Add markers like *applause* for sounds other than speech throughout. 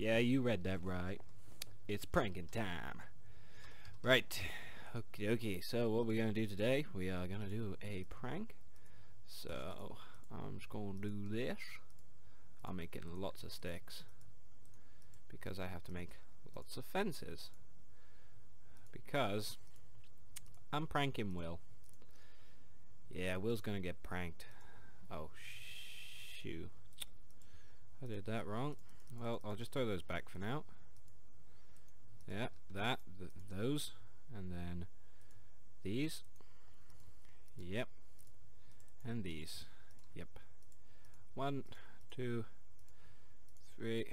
Yeah, you read that right. It's pranking time. Right. Okay, okay. So what we're gonna do today? We are gonna do a prank. So I'm just gonna do this. I'm making lots of sticks because I have to make lots of fences because I'm pranking Will. Yeah, Will's gonna get pranked. Oh, shoot. I did that wrong. Well, I'll just throw those back for now. Yeah, that, th those, and then these. Yep. And these. Yep. One, two, three,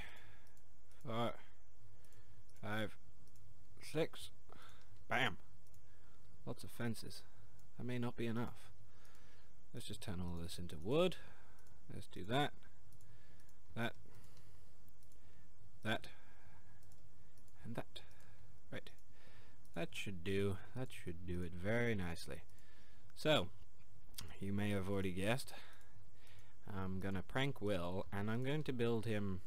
four, five, six. Bam! Lots of fences. That may not be enough. Let's just turn all this into wood. Let's do that. That. That. And that. Right. That should do. That should do it very nicely. So, you may have already guessed, I'm gonna prank Will, and I'm going to build him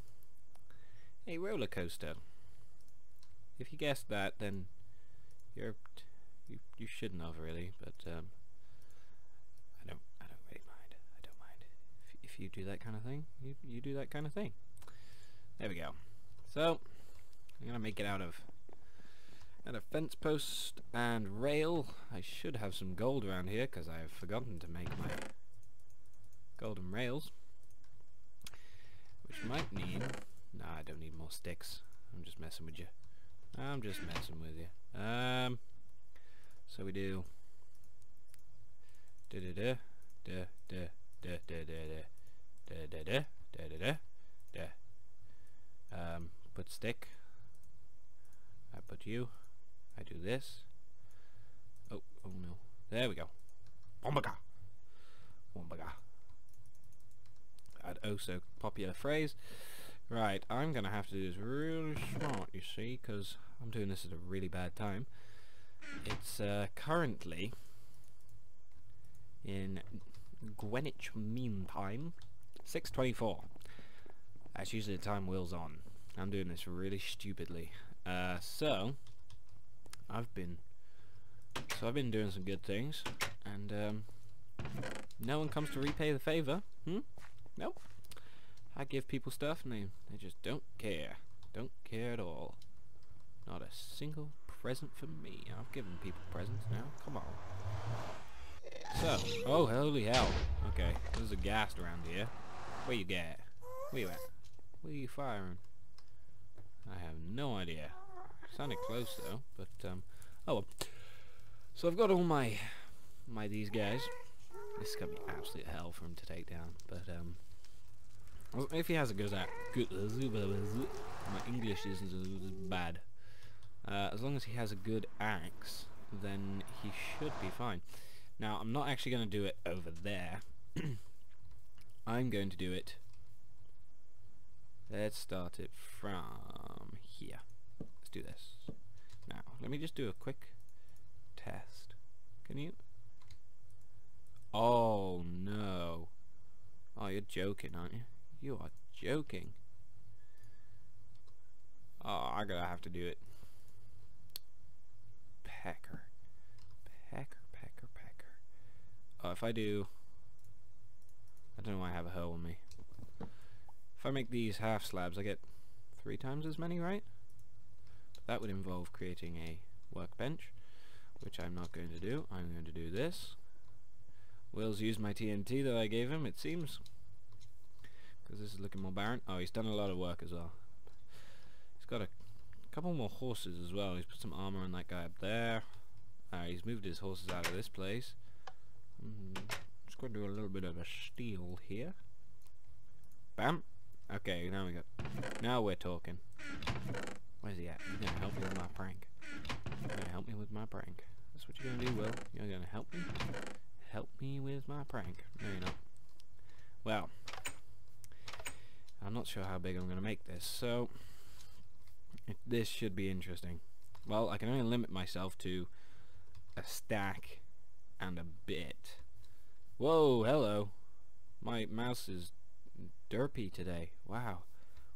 a roller coaster. If you guessed that, then you're you you shouldn't have really, but um, I don't I don't really mind. I don't mind if if you do that kind of thing. You you do that kind of thing. There we go. So I'm gonna make it out of of fence post and rail. I should have some gold around here because I have forgotten to make my golden rails, which might mean. Nah, I don't need more sticks. I'm just messing with you. I'm just messing with you. Um. So we do da da da da da da da da da da da da da da da um put stick. I put you. I do this. Oh oh no. There we go. Bombaga Bombaga I'd also popular phrase. Right I'm gonna have to do this really smart you see because I'm doing this at a really bad time. It's uh, currently in Greenwich Mean Time, 6.24. That's usually the time Will's on. I'm doing this really stupidly. Uh, so, I've been so I've been doing some good things, and um, no one comes to repay the favor. Hmm? Nope. I give people stuff, and they, they just don't care. Don't care at all. Not a single present for me. I've given people presents now. Come on. So, oh, holy hell. Okay, there's a ghast around here. Where you get? Where you at? Where you firing? I have no idea. Sounded close though, but um, oh well. So I've got all my, my these guys. This is gonna be absolute hell for him to take down, but um, if he has a good at good, my English isn't bad. Uh, as long as he has a good axe, then he should be fine. Now, I'm not actually going to do it over there. *clears throat* I'm going to do it... Let's start it from here. Let's do this. Now, let me just do a quick test. Can you... Oh, no. Oh, you're joking, aren't you? You are joking. Oh, I gotta have to do it. Pecker. Pecker, pecker, pecker. Oh, if I do... I don't know why I have a hoe on me. If I make these half slabs, I get three times as many, right? But that would involve creating a workbench, which I'm not going to do. I'm going to do this. Will's used my TNT that I gave him, it seems. Because this is looking more barren. Oh, he's done a lot of work as well. He's got a couple more horses as well. He's put some armor on that guy up there. Uh, he's moved his horses out of this place. Mm, just going to do a little bit of a steal here. Bam. Okay, now we got. Now we're talking. Where's he at? You're gonna help me with my prank. You're gonna help me with my prank. That's what you're gonna do, Will. You're gonna help me. Help me with my prank. No, you're not. Well, I'm not sure how big I'm gonna make this. So this should be interesting. Well, I can only limit myself to a stack and a bit. Whoa, hello. My mouse is derpy today. Wow.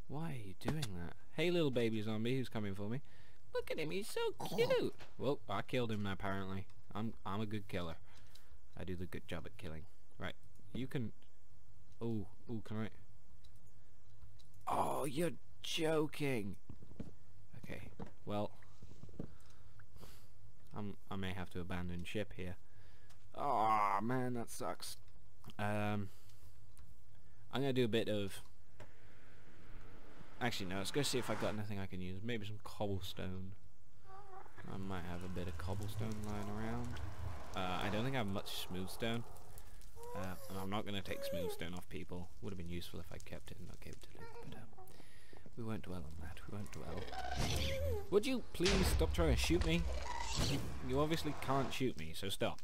Why are you doing that? Hey, little baby zombie who's coming for me. Look at him, he's so cute. Well, I killed him apparently. I'm I'm a good killer. I do the good job at killing. Right, you can... Oh, oh, can I... Oh, you're joking. Okay, well... I'm, I may have to abandon ship here. Oh man, that sucks. Um, I'm gonna do a bit of. Actually, no. Let's go see if I've got anything I can use. Maybe some cobblestone. I might have a bit of cobblestone lying around. Uh, I don't think I have much smooth stone. Uh, and I'm not going to take smooth stone off people. Would have been useful if I kept it and not gave it to Luke, but um, we won't dwell on that. We won't dwell. Would you please stop trying to shoot me? You, you obviously can't shoot me, so stop.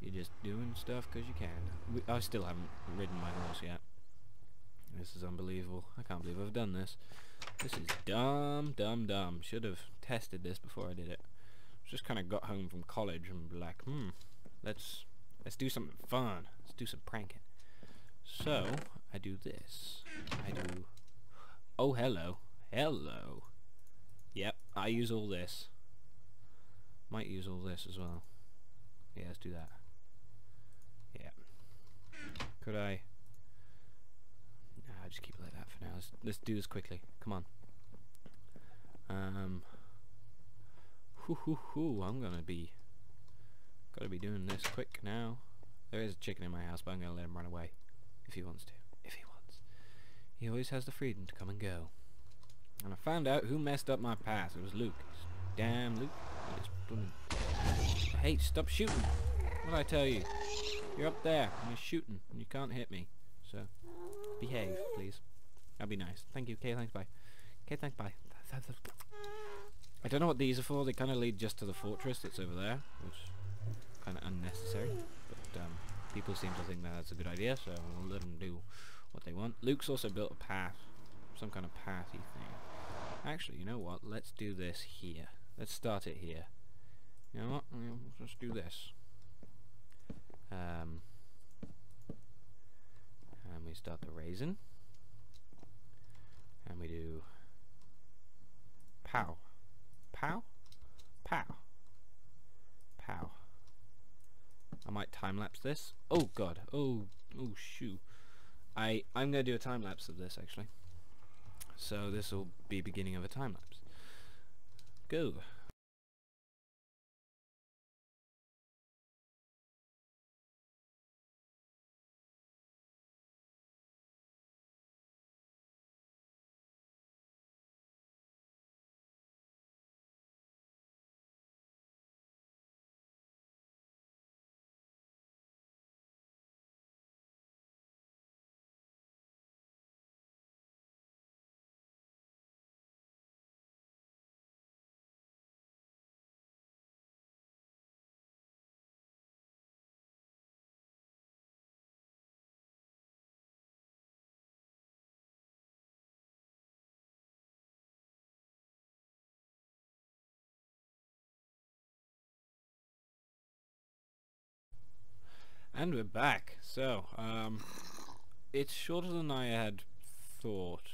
You're just doing stuff because you can. We, I still haven't ridden my horse yet. This is unbelievable. I can't believe I've done this. This is dumb, dumb, dumb. Should have tested this before I did it. Just kind of got home from college and be like, hmm, let's let's do something fun. Let's do some pranking. So I do this. I do. Oh, hello, hello. Yep, I use all this. Might use all this as well. Yeah, let's do that. Yeah. Could I? I'll just keep it like that for now. Let's, let's do this quickly. Come on. Um. Hoo hoo hoo! I'm gonna be. Gotta be doing this quick now. There is a chicken in my house, but I'm gonna let him run away. If he wants to. If he wants. He always has the freedom to come and go. And I found out who messed up my path. It was Luke. Damn Luke. Hey, stop shooting. What did I tell you? You're up there and you're shooting and you can't hit me. Behave, please. That'd be nice. Thank you. Okay, thanks, bye. Okay, thanks, bye. I don't know what these are for. They kind of lead just to the fortress that's over there, which is kind of unnecessary. But um, people seem to think that that's a good idea, so I'll let them do what they want. Luke's also built a path, some kind of pathy thing. Actually, you know what? Let's do this here. Let's start it here. You know what? Let's do this. Um, we start the raisin. And we do pow. Pow? Pow. Pow. I might time lapse this. Oh god. Oh oh shoo. I I'm gonna do a time lapse of this actually. So this will be beginning of a time lapse. Go. And we're back. So, um, it's shorter than I had thought.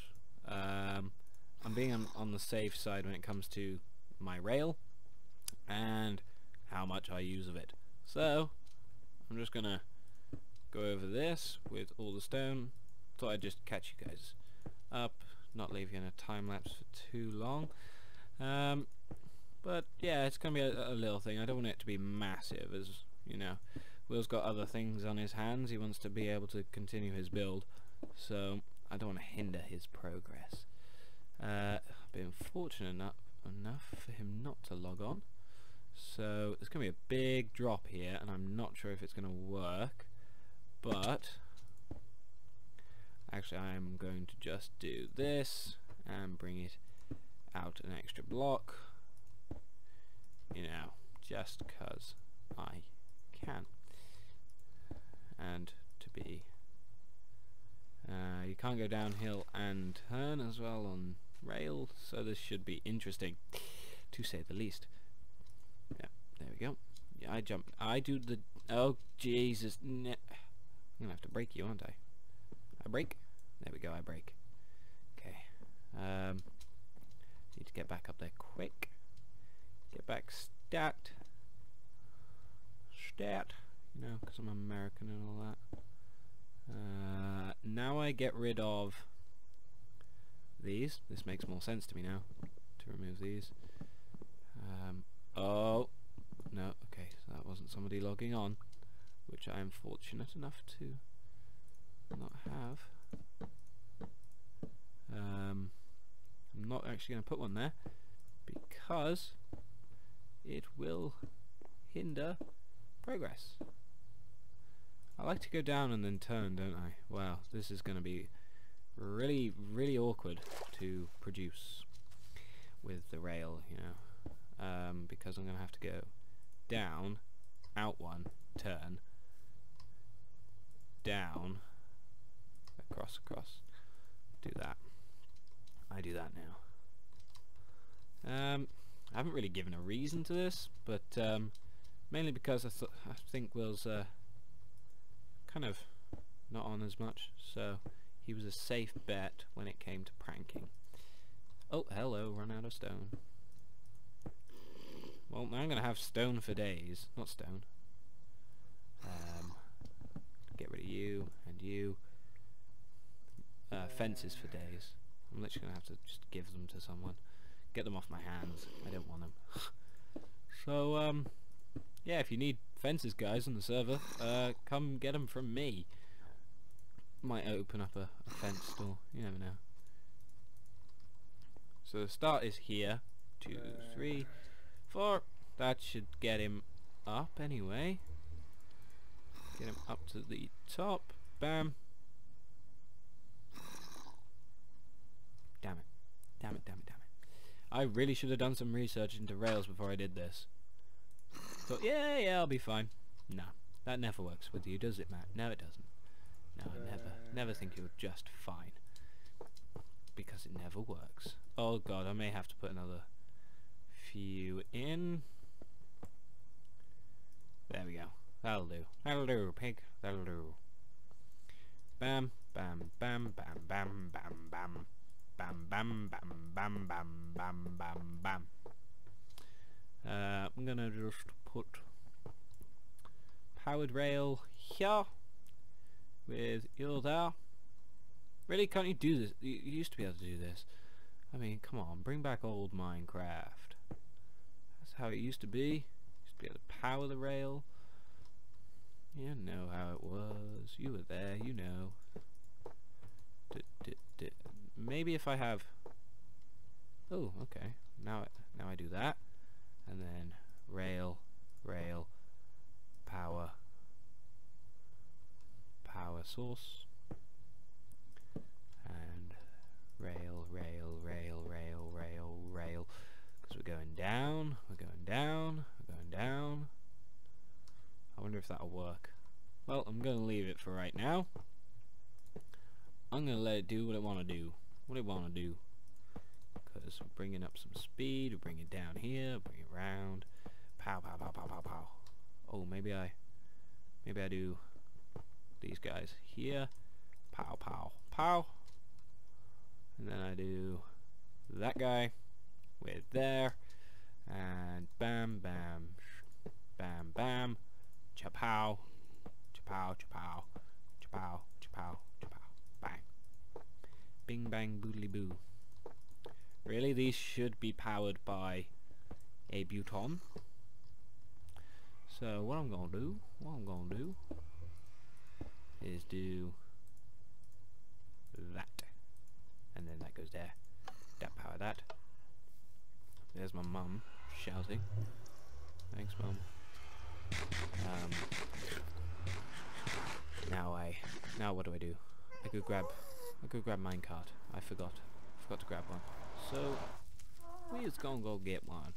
Um, I'm being on, on the safe side when it comes to my rail and how much I use of it. So, I'm just gonna go over this with all the stone. Thought I'd just catch you guys up, not leave you in a time lapse for too long. Um, but yeah, it's gonna be a, a little thing. I don't want it to be massive, as you know. Will's got other things on his hands. He wants to be able to continue his build. So I don't want to hinder his progress. Uh, I've been fortunate enough, enough for him not to log on. So there's going to be a big drop here and I'm not sure if it's going to work. But actually I'm going to just do this and bring it out an extra block. You know, just cause I can and to be uh, you can't go downhill and turn as well on rail so this should be interesting to say the least yeah there we go yeah I jump I do the oh Jesus I'm gonna have to break you aren't I I break there we go I break okay Um, need to get back up there quick. Get back stat. Stat. You know, because I'm American and all that. Uh, now I get rid of these. This makes more sense to me now, to remove these. Um, oh, no, okay, so that wasn't somebody logging on, which I am fortunate enough to not have. Um, I'm not actually going to put one there because it will hinder progress. I like to go down and then turn, don't I? Wow, this is going to be really, really awkward to produce with the rail, you know, um, because I'm going to have to go down, out one, turn, down, across, across, do that. I do that now. Um, I haven't really given a reason to this, but um, mainly because I, th I think Will's uh, kind of not on as much, so he was a safe bet when it came to pranking. Oh, hello, run out of stone. Well, now I'm going to have stone for days. Not stone. Um, get rid of you and you. Uh, fences for days. I'm literally going to have to just give them to someone. Get them off my hands. I don't want them. *laughs* so, um, yeah, if you need fences, guys, on the server, uh, come get them from me. Might open up a, a fence store. You never know. So the start is here. Two, three, four. That should get him up anyway. Get him up to the top. Bam. Damn it. Damn it, damn it, damn it. I really should have done some research into rails before I did this. Thought, yeah, yeah, I'll be fine. No, that never works with you, does it, Matt? No, it doesn't. No, I never, never think you're just fine. Because it never works. Oh god, I may have to put another few in. There we go. That'll do. That'll do, pig. That'll do. Bam, bam, bam, bam, bam, bam, bam. Bam, bam, bam, bam, bam, bam, bam, bam. Uh, I'm gonna just put powered rail here with you there. Really, can't you do this? You, used to be able to do this. I mean, come on, bring back old Minecraft. That's how it used to be. Used to be able to power the rail. You know how it was. You were there, you know. D -d -d Maybe if I have... Oh, okay. Now, now I do that. And then rail, rail, power, power source, and rail, rail, rail, rail, rail, rail. Because we're going down, we're going down, we're going down. I wonder if that'll work. Well, I'm to leave it for right now. I'm to let it do what it want to do. What it want to do. Because we're bringing up some speed, we bring it down here, bring it round. Pow, pow, pow, pow, pow, pow. Oh, maybe I... Maybe I do these guys here. Pow, pow, pow. And then I do that guy with there. And bam, bam, bam, bam. Chapow, chapow, chapow, chapow, chapow, chapow. Bang. Bing, bang, boodly boo. Really, these should be powered by a Buton. So what I'm gonna do, what I'm gonna do, is do that, and then that goes there. That power that. There's my mum shouting. Thanks, mum. Um, now I, now what do I do? I could grab, I could grab minecart. I forgot, forgot to grab one. So we just gonna go get one.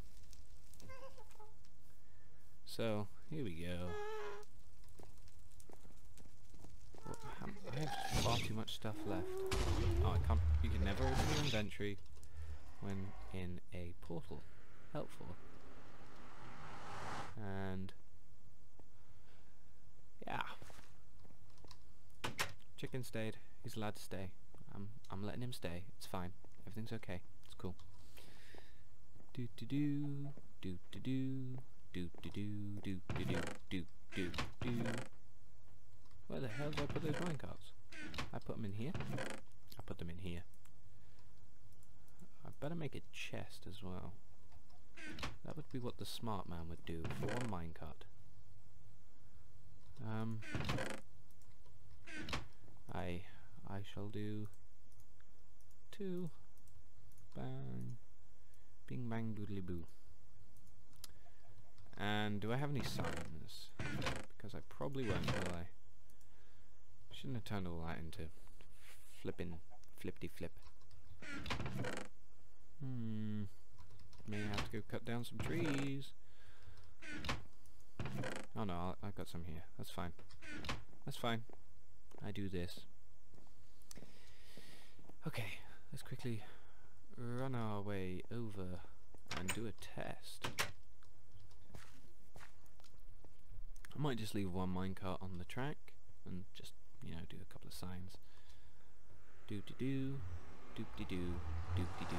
So here we go. I have far too much stuff left. Oh, I can't. You can never open your inventory when in a portal. Helpful. And yeah, chicken stayed. He's allowed to stay. I'm I'm letting him stay. It's fine. Everything's okay. It's cool. Do do do do do do do do do do do do do do do. Where the hell did I put those minecarts? I put them in here. I put them in here. I better make a chest as well. That would be what the smart man would do for one minecart. Um, I I shall do two. Bang, bing bang doodly boo. And do I have any signs? Because I probably won't, will I? Shouldn't have turned all that into flipping flippity flip. Hmm. May have to go cut down some trees. Oh no, i I've got some here. That's fine. That's fine. I do this. Okay, let's quickly run our way over and do a test. I might just leave one minecart on the track and just, you know, do a couple of signs. Doop-de-doo, doop-de-doo, doop-de-doo.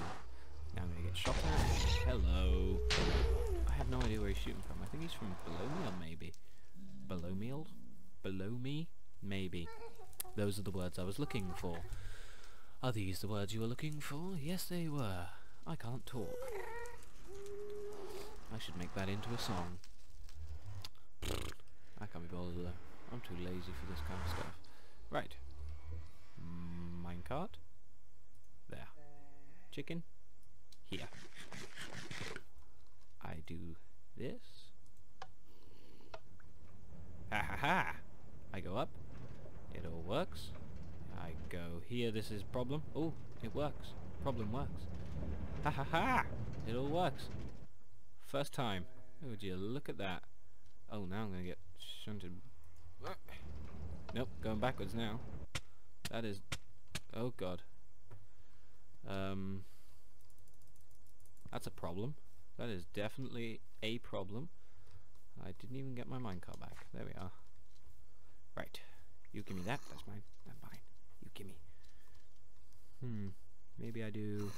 Now I'm gonna get shot at. Hello. I have no idea where he's shooting from. I think he's from below me or maybe. Below me? Below me? Maybe. Those are the words I was looking for. Are these the words you were looking for? Yes, they were. I can't talk. I should make that into a song. I can't be bothered though. I'm too lazy for this kind of stuff. Right. Minecart. There. Chicken here. I do this. Ha ha ha! I go up. It all works. I go here. This is problem. Oh, it works. Problem works. Ha ha ha! It all works. First time. Oh, would you look at that? Oh, now I'm gonna get shunted. Nope, going backwards now. That is... Oh god. Um... That's a problem. That is definitely a problem. I didn't even get my minecart back. There we are. Right. You give me that. That's mine. That's mine. You give me. Hmm. Maybe I do...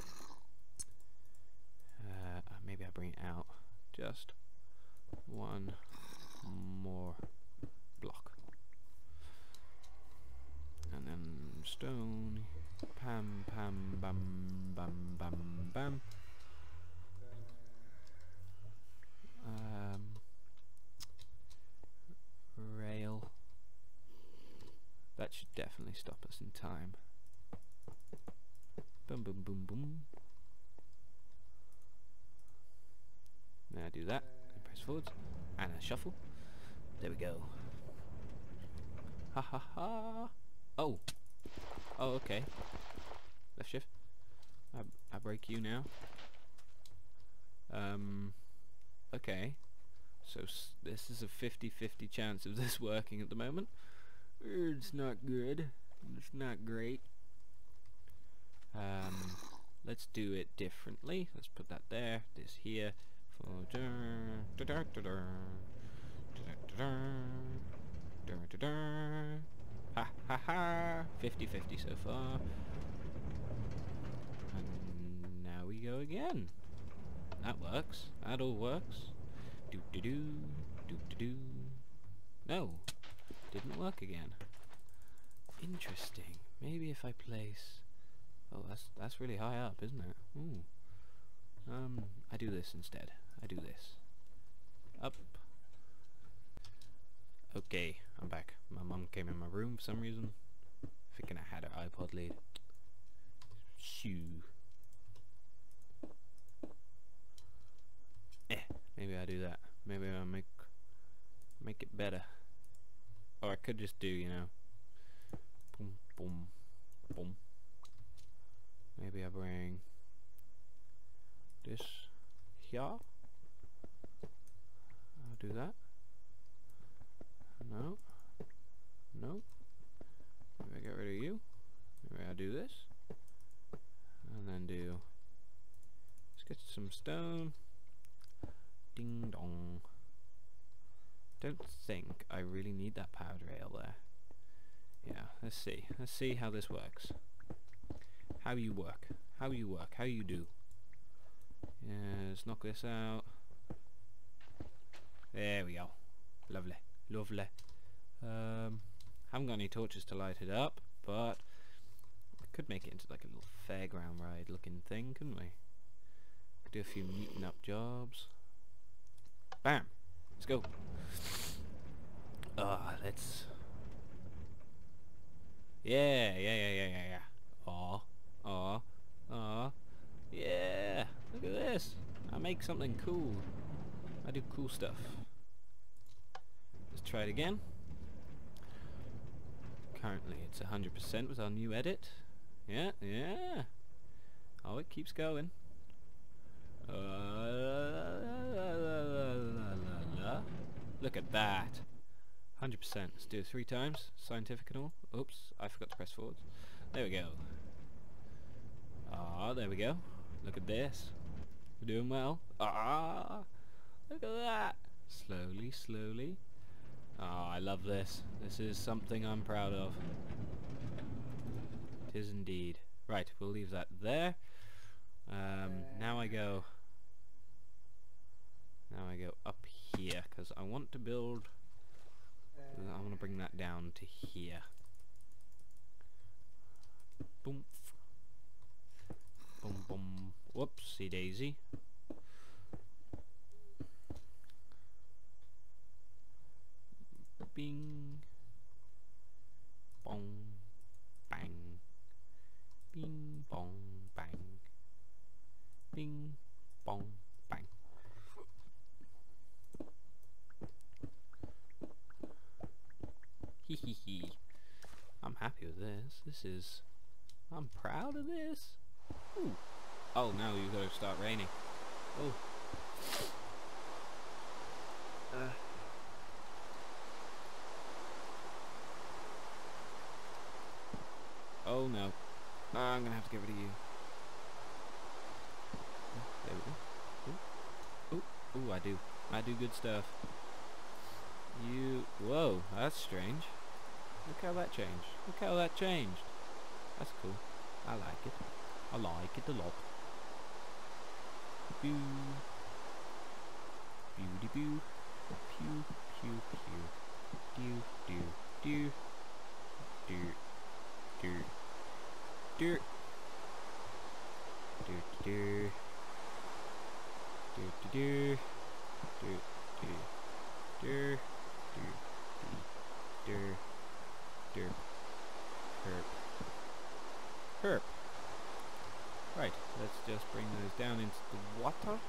Uh, maybe I bring it out. Just one more block. And stone. Pam, pam, bam, bam, bam, bam. um, rail. That should definitely stop us in time. Boom, boom, boom, boom. Now do that, and press forwards, and a shuffle. There we go. Ha ha ha! Oh! Oh, okay. Left shift. I, I break you now. Um... Okay. So this is a 50-50 chance of this working at the moment. It's not good. It's not great. Um, let's do it differently. Let's put that there. This here. Ha ha ha! 50-50 so far. And now we go again. That works. That all works. Do do do do do do. No, didn't work again. Interesting. Maybe if I place. Oh, that's that's really high up, isn't it? Ooh. Um, I do this instead. I do this. Up. Okay, I'm back. My mum came in my room for some reason, thinking I had an iPod lead. Shoo. Eh, maybe I do that. Maybe I make make it better. Or I could just do, you know, boom, boom, boom. Maybe I bring this here. I'll do that. No. No. Maybe I get rid of you. Maybe I do this. And then do... Let's get some stone. Ding dong. Don't think I really need that powered rail there. Yeah, let's see. Let's see how this works. How you work. How you work. How you do. Yeah, let's knock this out. There we go. Lovely. Lovely. Um, haven't got any torches to light it up, but we could make it into like a little fairground ride looking thing, couldn't we? Could do a few meeting up jobs. Bam! Let's go. Ah, let's... Yeah, yeah, yeah, yeah, yeah, yeah. Aw, aw, aw. Yeah! Look at this! I make something cool. I do cool stuff. Try it again. Currently it's 100% with our new edit. Yeah, yeah. Oh, it keeps going. Uh, Look at that. 100%. Let's do it three times. Scientific and all. Oops, I forgot to press forward. There we go. Ah, there we go. Look at this. We're doing well. Ah, look at that. Slowly, slowly. Ah, I love this. This is something I'm proud of. It is indeed. Right, we'll leave that there. Um, now I go... Now I go up here, because I want to build... I want to bring that down to here. Boom. Boom, boom. Whoopsie daisy. Bing. Bong. Bang. Bing, bong, bang. Bing, bong, bang. Hee hee hee. I'm happy with this. This is... I'm proud of this. Ooh. Oh, now you've got to start raining. Oh. Uh. No. I'm gonna have to get rid of you. There we go. Ooh. Ooh, ooh, I do. I do good stuff. You... Whoa, that's strange. Look how that changed. Look how that changed. That's cool. I like it. I like it a lot. Boo. Beauty boo. Pew, pew, pew. Do, do, do. Do. Do. Do. Do, do. Do, do, do. Do, do. Do. Do. Do. Do. Herp. Herp. Right, let's just bring those down into the water.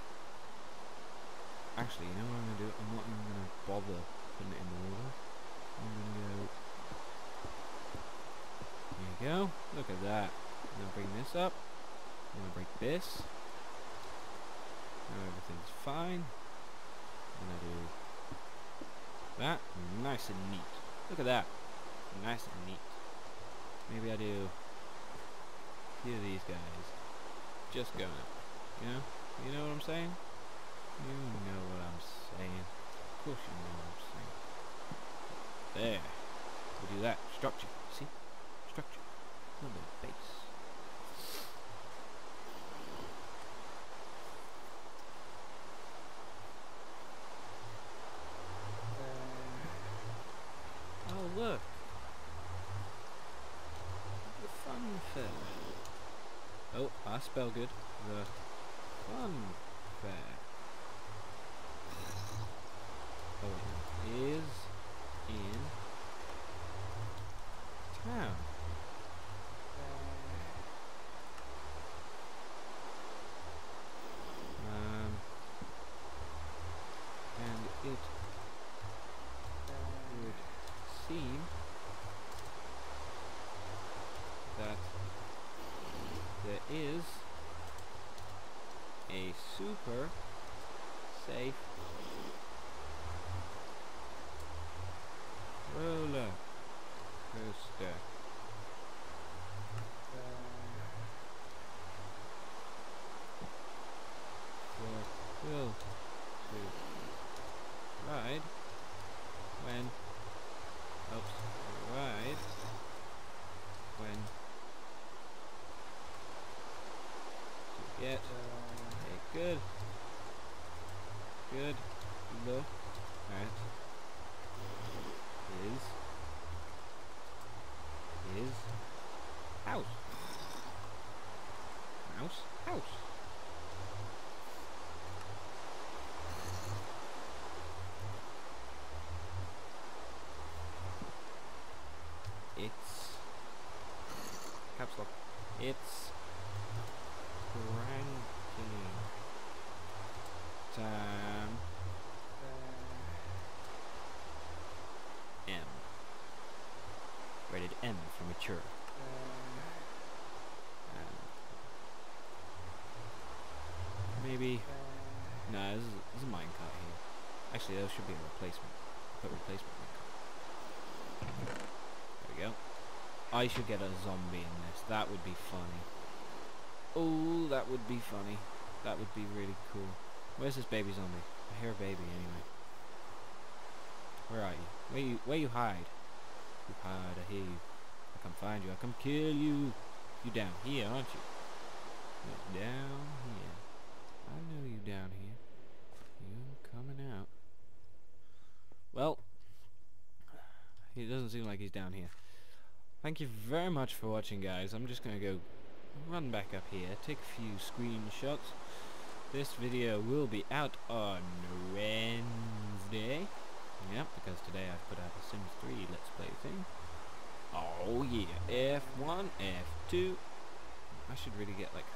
Actually, you know what I'm to do? I'm not even to bother putting it in the water. I'm to go... There you go. Look at that. I'm going to bring this up. I'm going to break this. Now everything's fine. I'm going to do that. Nice and neat. Look at that. Nice and neat. Maybe I do a few of these guys. Just going up. You know? You know what I'm saying? You know what I'm saying. Of course you know what I'm saying. There. We'll do that. Structure. See? Bit base. Uh, oh, look. The fun fair. Oh, I spell good. The fun fair. Oh, it is in town. Um, and it would seem that there is a super safe roller coaster. For Will to ride when oops ride when get a Good. Good. The. Alright. Is. Is. House. Mouse. House. It's. Caps lock. It's. Cranking. Time. M. Rated M for mature. Um, maybe. No, this is, this is a minecart here. Actually, there should be a replacement. Put replacement minecart. There we go. I should get a zombie in this. That would be funny. Oh, that would be funny. That would be really cool. Where's this baby zombie? I hear a baby anyway. Where are you? Where you where you hide? You hide, I hear you. I come find you, I come kill you. You down here, aren't you? You down here. I know you down here. You coming out. Well, he doesn't seem like he's down here. Thank you very much for watching guys. I'm just gonna go run back up here, take a few screenshots. This video will be out on Wednesday. Yep, because today I've put out a Sims 3 Let's Play thing. Oh yeah, F1, F2. I should really get like...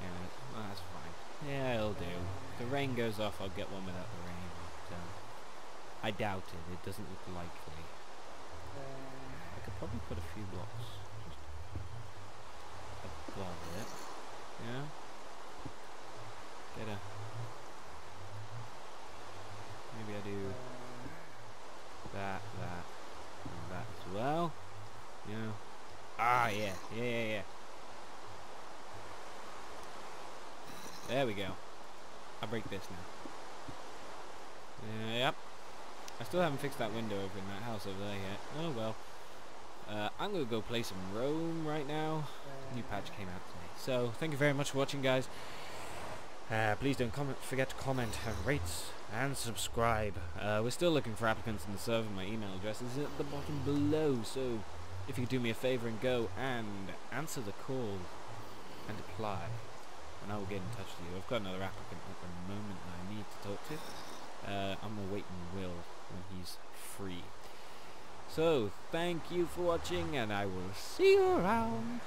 Yeah, well, that's fine. Yeah, it'll do. If the rain goes off, I'll get one without the rain. But, um, I doubt it. It doesn't look likely. I could probably put a few blocks it. Yeah. Get a. Maybe I do that, that, and that as well. Yeah. Ah, yeah, yeah, yeah, yeah. There we go. I'll break this now. Uh, yep. I still haven't fixed that window over in that house over there yet. Oh well. Uh, I'm going to go play some Rome right now. New patch came out today. So, thank you very much for watching, guys. Uh, please don't comment, forget to comment and rate and subscribe. Uh, we're still looking for applicants in the server. My email address is at the bottom below. So, if you could do me a favor and go and answer the call and apply, and I will get in touch with you. I've got another applicant at the moment that I need to talk to. Uh, I'm awaiting Will when he's free. So, thank you for watching, and I will see you around.